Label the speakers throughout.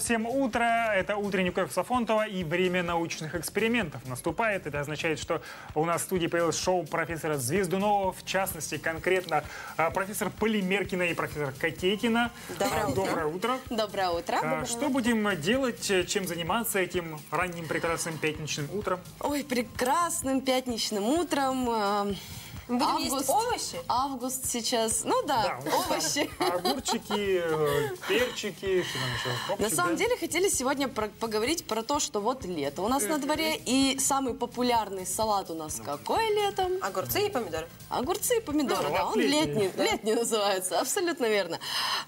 Speaker 1: Всем утро, это утренний кофе Сафонтова и время научных экспериментов наступает. Это означает, что у нас в студии появилось шоу профессора Звездунова, в частности, конкретно а, профессор Полимеркина и профессор Котейкина.
Speaker 2: Доброе
Speaker 1: А,
Speaker 2: утро.
Speaker 1: Доброе утро.
Speaker 2: Доброе утро.
Speaker 1: А, Что будем делать, э, чем заниматься этим ранним прекрасным пятничным утром?
Speaker 2: Ой, прекрасным пятничным утром. Э,
Speaker 3: Будем есть овощи?
Speaker 2: Август сейчас. Ну да,
Speaker 1: Да,
Speaker 2: овощи.
Speaker 1: Огурчики, э, перчики, что там еще?
Speaker 2: На
Speaker 1: Хлопчик,
Speaker 2: самом
Speaker 1: да?
Speaker 2: деле хотели сегодня про- поговорить про то, что вот лето у нас на дворе, и самый популярный салат у нас какой летом?
Speaker 3: Огурцы и помидоры.
Speaker 2: Огурцы и помидоры,
Speaker 1: Да,
Speaker 2: да, он
Speaker 1: летний,
Speaker 2: летний, называется, абсолютно верно.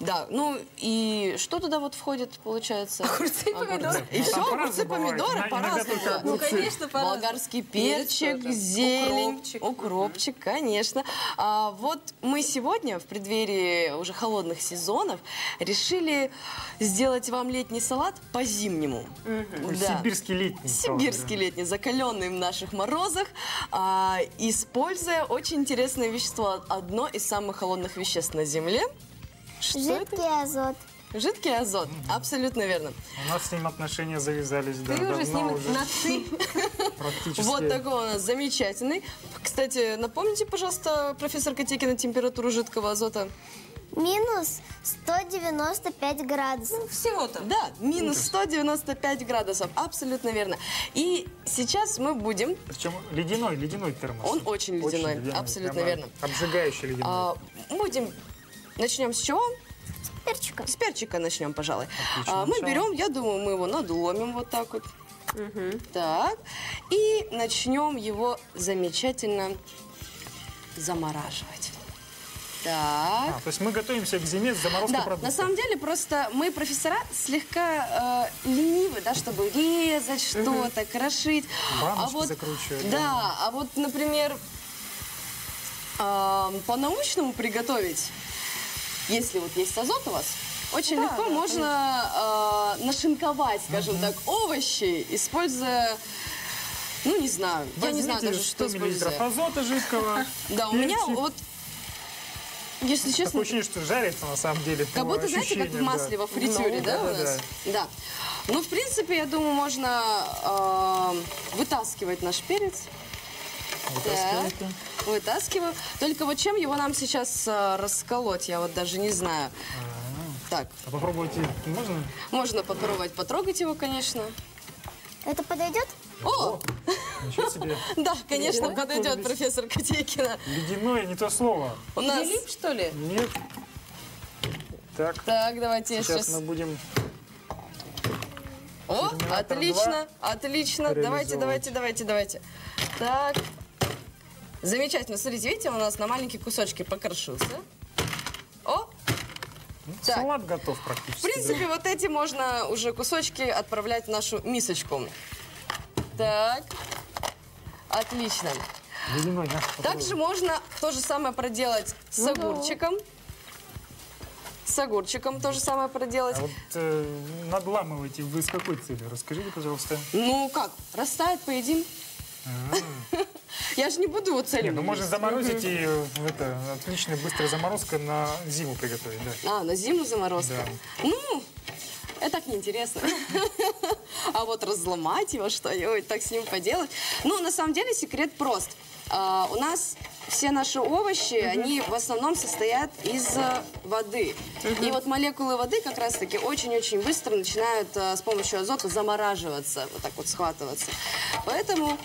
Speaker 2: Да, ну и что туда вот входит, получается?
Speaker 3: Огурцы и помидоры.
Speaker 2: И
Speaker 1: Ну, там
Speaker 2: огурцы,
Speaker 1: бывает.
Speaker 2: помидоры, по-разному.
Speaker 3: Ну, конечно, по-разному.
Speaker 2: Болгарский перчик, зелень,
Speaker 3: Укропчик.
Speaker 2: Конечно. А, вот мы сегодня, в преддверии уже холодных сезонов, решили сделать вам летний салат по-зимнему.
Speaker 1: Такой
Speaker 2: Да.
Speaker 1: Сибирский летний.
Speaker 2: Сибирский летний, закаленный в наших морозах, а, используя очень интересное вещество, одно из самых холодных веществ на Земле. Что это?
Speaker 4: Жидкий азот.
Speaker 2: Жидкий азот, абсолютно верно.
Speaker 1: У нас с ним отношения завязались, да,
Speaker 3: Ты уже с ним
Speaker 1: уже,
Speaker 3: на «ты».
Speaker 1: практически.
Speaker 2: Вот такой у нас замечательный. Кстати, напомните, пожалуйста, профессор Котекина, температуру жидкого азота.
Speaker 4: Минус 195 градусов.
Speaker 3: Всего-то.
Speaker 2: Да, минус 195 градусов, абсолютно верно. И сейчас мы будем,
Speaker 1: Причем ледяной, ледяной термос.
Speaker 2: Он очень ледяной, абсолютно
Speaker 1: прямо
Speaker 2: верно.
Speaker 1: Обжигающий ледяной.
Speaker 2: а, будем, начнем с чего?
Speaker 4: Перчиком.
Speaker 2: С перчика начнем, пожалуй.
Speaker 1: Отлично,
Speaker 2: А, мы
Speaker 1: начало.
Speaker 2: берем, я думаю, мы его надломим вот так вот. Так. И начнем его замечательно замораживать. Так.
Speaker 1: А, то есть мы готовимся к зиме с заморозкой
Speaker 2: Да,
Speaker 1: продуктов.
Speaker 2: на самом деле просто мы, профессора, слегка э, ленивы, да, чтобы резать что-то, крошить.
Speaker 1: Баночки закручивать, да.
Speaker 2: Да, а вот, например, э, по-научному приготовить, если вот есть азот у вас, очень
Speaker 3: Да,
Speaker 2: легко
Speaker 3: да,
Speaker 2: можно э, нашинковать, скажем так, овощи, используя, ну, не знаю, я не знаю
Speaker 1: Возьмите
Speaker 2: даже, что
Speaker 1: 100 миллилитров
Speaker 2: используя.
Speaker 1: азота жидкого.
Speaker 2: Да, у меня вот, если честно,
Speaker 1: Такое ощущение, что жарится на самом деле.
Speaker 2: как будто, знаете, как в масле
Speaker 1: да.
Speaker 2: во фритюре,
Speaker 1: Ну,
Speaker 2: да, у
Speaker 1: да,
Speaker 2: нас? Да. Ну, в принципе, я думаю, можно э, вытаскивать наш перец.
Speaker 1: Вытаскивайте.
Speaker 2: Так, вытаскиваю. Только вот чем его нам сейчас э, расколоть, я вот даже не знаю. Так,
Speaker 1: А попробуйте, можно?
Speaker 2: можно попробовать потрогать его, конечно.
Speaker 4: Это подойдет?
Speaker 2: О,
Speaker 1: Ничего себе.
Speaker 2: да, конечно, подойдет профессор Котейкина.
Speaker 1: Ледяное, не то слово.
Speaker 2: У нас...
Speaker 3: Филипп, что ли?
Speaker 1: Нет. Так,
Speaker 2: Так, давайте
Speaker 1: сейчас
Speaker 2: сейчас...
Speaker 1: мы будем...
Speaker 2: О, отлично, отлично. Давайте, давайте, давайте, давайте. Так. Замечательно. Смотрите, видите, у нас на маленькие кусочки покрошился. Так.
Speaker 1: Салат готов практически.
Speaker 2: в принципе, вот эти можно уже кусочки отправлять в нашу мисочку. Так. Отлично.
Speaker 1: да.
Speaker 2: Также можно то же самое проделать с огурчиком. С огурчиком то же самое проделать.
Speaker 1: А вот э, надламываете вы с какой целью? Расскажите, пожалуйста.
Speaker 2: Ну как, растает, поедим. Я же не буду его
Speaker 1: Не,
Speaker 2: целью.
Speaker 1: ну можно заморозить и это, отличная быстрая заморозка на зиму приготовить, да.
Speaker 2: А, на зиму заморозка.
Speaker 1: Да.
Speaker 2: Ну, это так неинтересно. А вот разломать его что-нибудь, так с ним поделать. Ну, на самом деле секрет прост. А, у нас все наши овощи, они в основном состоят из э, воды. И вот молекулы воды как раз-таки очень-очень быстро начинают э, с помощью азота замораживаться, вот так вот схватываться. Поэтому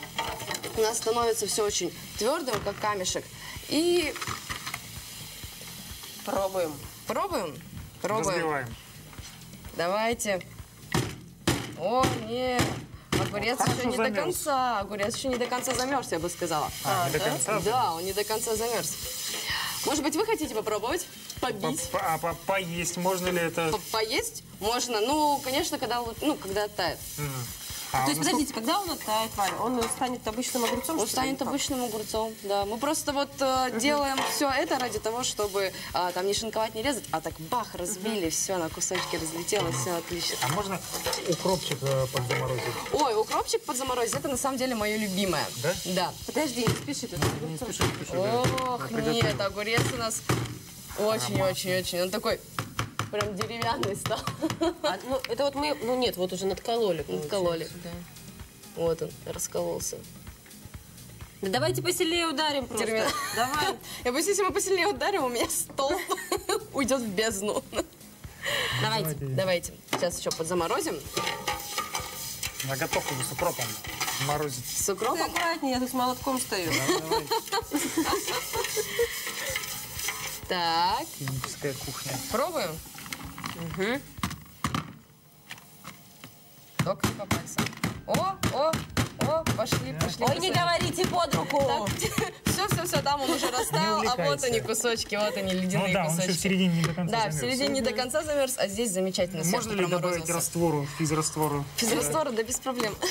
Speaker 2: у нас становится все очень твердым, как камешек. И
Speaker 3: Пробуем.
Speaker 2: пробуем? Пробуем.
Speaker 1: Разбиваем.
Speaker 2: Давайте. О, нет. Огурец
Speaker 1: Хорошо
Speaker 2: еще не
Speaker 1: замерз.
Speaker 2: до конца. Огурец еще не до конца замерз, я бы сказала.
Speaker 1: А, не до конца?
Speaker 2: Да, он не до конца замерз. Может быть, вы хотите попробовать? Побить?
Speaker 1: По- А по- поесть можно ли это?
Speaker 2: По- Поесть? Можно. Ну, конечно, когда, вот- ну, когда оттает.
Speaker 1: М. А,
Speaker 3: То есть, подождите, когда он оттает, Валя? Он станет обычным огурцом?
Speaker 2: Он станет обычным огурцом, да. Мы просто вот э, делаем все это ради того, чтобы а, там не шинковать, не резать, а так бах, разбили, все на кусочки разлетелось, все отлично.
Speaker 1: А можно укропчик э, подзаморозить?
Speaker 2: Ой, укропчик подзаморозить, это на самом деле мое любимое.
Speaker 1: Да?
Speaker 2: Да.
Speaker 3: Подожди, не спеши. тут.
Speaker 1: Не спеши, не спеши. да.
Speaker 2: Ох, нет, огурец у нас очень-очень-очень. Он такой прям деревянный стал.
Speaker 3: А, ну, это вот мы, ну нет, вот уже надкололи.
Speaker 2: Надкололи.
Speaker 3: Да.
Speaker 2: Вот он, раскололся.
Speaker 3: Да давайте посильнее ударим просто.
Speaker 2: Термин-
Speaker 3: Давай.
Speaker 2: Я боюсь, если мы посильнее ударим, у меня стол уйдет в бездну. Давайте, давайте. Сейчас еще подзаморозим
Speaker 1: На готовку с укропом морозить.
Speaker 2: с
Speaker 3: Ты
Speaker 2: укропом.
Speaker 3: аккуратнее, я тут с молотком стою.
Speaker 2: Так,
Speaker 1: химическая кухня.
Speaker 2: пробуем. Угу. Только не по пальцам. О, о, о, пошли, пошли.
Speaker 3: Ой, не говорите под руку.
Speaker 2: Все, все, все, там он уже растаял, а вот они кусочки, вот они ледяные
Speaker 1: Ну да, он еще
Speaker 2: кусочки.
Speaker 1: в середине не до конца
Speaker 2: Да, в середине не до конца замерз, а здесь замечательно
Speaker 1: Можно ли добавить
Speaker 2: проморозился.
Speaker 1: раствору, физраствору?
Speaker 2: Физраствора, да без проблем.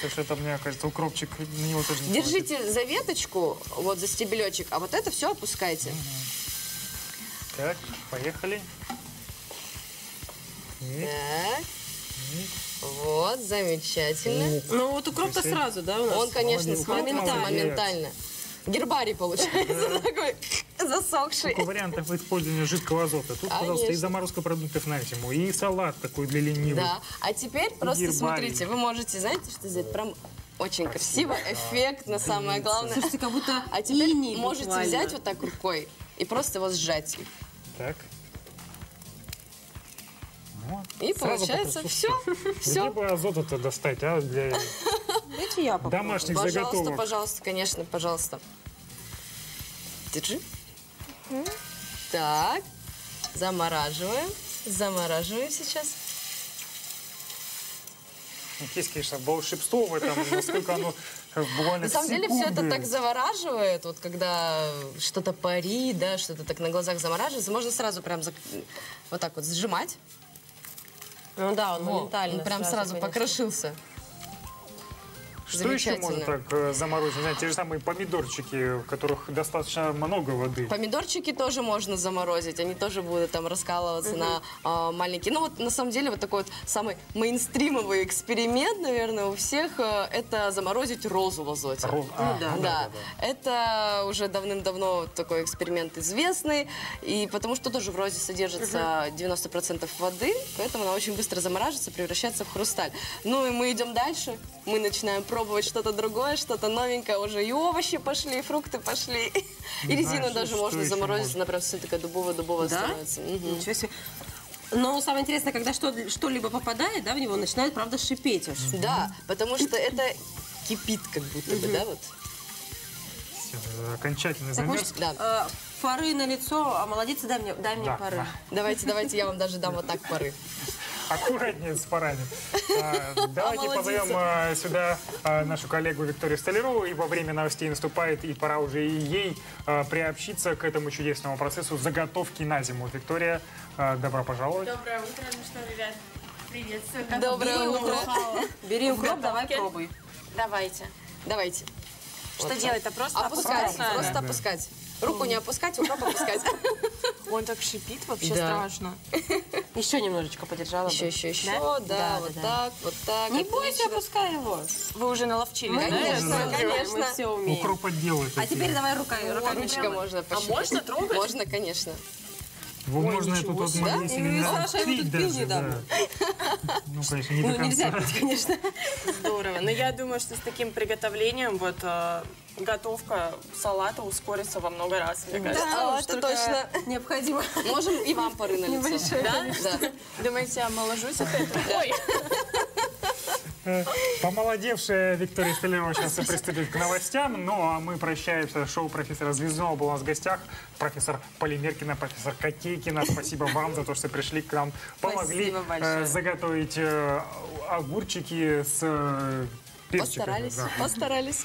Speaker 1: Потому что это, мне кажется, укропчик, на него тоже не хватит.
Speaker 2: Держите за веточку, вот за стебелечек, а вот это все опускайте.
Speaker 1: Так, поехали.
Speaker 2: Так. Вот, замечательно.
Speaker 3: Ну вот укроп-то сразу, да, у нас?
Speaker 2: Он, конечно,
Speaker 1: Молодец,
Speaker 3: моментально.
Speaker 2: моментально. Гербарий получается такой засохший.
Speaker 1: Сколько вариантов использования жидкого азота. Тут, пожалуйста, и
Speaker 2: Конечно.
Speaker 1: заморозка продуктов на зиму, и салат такой для ленивых.
Speaker 2: Да. А теперь просто
Speaker 1: Гербарий.
Speaker 2: смотрите, вы можете, знаете, что сделать? Прям очень красиво, эффектно, самое главное.
Speaker 3: Слушайте, как будто
Speaker 2: А теперь можете
Speaker 3: буквально.
Speaker 2: взять вот так рукой и просто его сжать.
Speaker 1: Так. Вот.
Speaker 2: И
Speaker 1: Сразу
Speaker 2: получается
Speaker 1: попробуй.
Speaker 2: все.
Speaker 1: Где
Speaker 2: Все.
Speaker 1: бы азота-то достать, а, для
Speaker 3: Дайте я попробую.
Speaker 1: домашних
Speaker 2: Пожалуйста,
Speaker 1: заготовок?
Speaker 2: пожалуйста, конечно, пожалуйста. Держи. Так. Замораживаем. Замораживаем сейчас.
Speaker 1: Есть, конечно, волшебство в этом, насколько оно буквально
Speaker 2: На самом деле все это
Speaker 1: секунды.
Speaker 2: так завораживает, вот когда что-то парит, да, что-то так на глазах замораживается, можно сразу прям вот так вот сжимать.
Speaker 3: Ну да, он моментально.
Speaker 2: он прям сразу,
Speaker 3: конечно.
Speaker 2: покрошился.
Speaker 1: Что еще можно так э, заморозить? Знаете, те же самые помидорчики, в которых достаточно много воды.
Speaker 2: Помидорчики тоже можно заморозить, они тоже будут там раскалываться на а, маленькие. Ну вот на самом деле вот такой вот самый мейнстримовый эксперимент, наверное, у всех э, это заморозить розу в азоте.
Speaker 1: Ро- а,
Speaker 3: да.
Speaker 1: ну
Speaker 2: Да, это уже давным-давно такой эксперимент известный, и потому что тоже в розе содержится 90% воды, поэтому она очень быстро замораживается, превращается в хрусталь. Ну и мы идем дальше, мы начинаем пробовать что-то другое, что-то новенькое, уже и овощи пошли, и фрукты пошли, и резину даже можно заморозить, она прям все такая дубово-дубовая
Speaker 3: Да?
Speaker 2: становится.
Speaker 3: Ничего себе. Но самое интересное, когда что- что-либо попадает, да, в него начинает, правда, шипеть аж.
Speaker 2: Да, потому что это кипит как будто бы, да, вот.
Speaker 1: Замерз.
Speaker 3: может,
Speaker 2: Да.
Speaker 3: э, пары на лицо, а молодец, дай мне, дай мне
Speaker 1: Да,
Speaker 3: пары.
Speaker 1: да.
Speaker 2: Давайте, давайте, я вам даже дам вот так порыв.
Speaker 1: Аккуратнее с парами. А, Давайте
Speaker 2: молодец.
Speaker 1: позовем а, сюда а, нашу коллегу Викторию Столярову. Ибо время новостей наступает, и пора уже и ей а, приобщиться к этому чудесному процессу заготовки на зиму. Виктория, а, добро пожаловать.
Speaker 5: Доброе утро, ну что, ребят, приветствую. Как
Speaker 2: Доброе
Speaker 5: Бери
Speaker 2: утро.
Speaker 3: Бери укроп, давай пробуй.
Speaker 5: Давайте.
Speaker 2: Давайте.
Speaker 5: Что делать-то? Просто
Speaker 2: Опускать,
Speaker 5: опускать
Speaker 2: просто опускать. Руку не опускать, укроп опускать.
Speaker 5: Он так шипит, вообще
Speaker 2: Да.
Speaker 5: страшно.
Speaker 3: Еще немножечко подержала
Speaker 2: Еще,
Speaker 3: бы.
Speaker 2: еще, еще.
Speaker 3: Да?
Speaker 2: Да,
Speaker 3: Да,
Speaker 2: вот
Speaker 3: да,
Speaker 2: так, вот так.
Speaker 3: Не бойся, опускай его.
Speaker 5: Вы уже наловчили,
Speaker 3: Мы,
Speaker 5: да?
Speaker 2: Конечно,
Speaker 3: конечно,
Speaker 2: конечно.
Speaker 3: Мы все умеем.
Speaker 1: Укроп делает.
Speaker 3: А теперь давай рукой. руками
Speaker 2: Ручка можно
Speaker 5: А
Speaker 2: пощупать.
Speaker 5: можно трогать?
Speaker 2: Можно, конечно.
Speaker 1: Вот можно эту
Speaker 5: ничего
Speaker 1: вот
Speaker 5: себе.
Speaker 1: могли себе
Speaker 3: Ну, Саша его тут пил недавно.
Speaker 1: да. Ну, конечно, не до
Speaker 3: Ну, нельзя
Speaker 1: конца.
Speaker 3: пить, конечно.
Speaker 5: Здорово. Но я думаю, что с таким приготовлением вот э, готовка салата ускорится во много раз, мне кажется.
Speaker 2: Да, это точно.
Speaker 3: Необходимо.
Speaker 2: Можем и вам поры на лицо.
Speaker 3: Небольшое
Speaker 2: Да? Да.
Speaker 5: Думаете, я моложусь от этого? Ой,
Speaker 1: Помолодевшая Виктория Столярова сейчас приступит к новостям. Ну, а мы прощаемся. Шоу профессора Звездного был у нас в гостях. Профессор Полимеркина, профессор Котейкина. Спасибо вам за то, что пришли к нам. Помогли э, заготовить э, огурчики с э, перчиками.
Speaker 2: Постарались, постарались.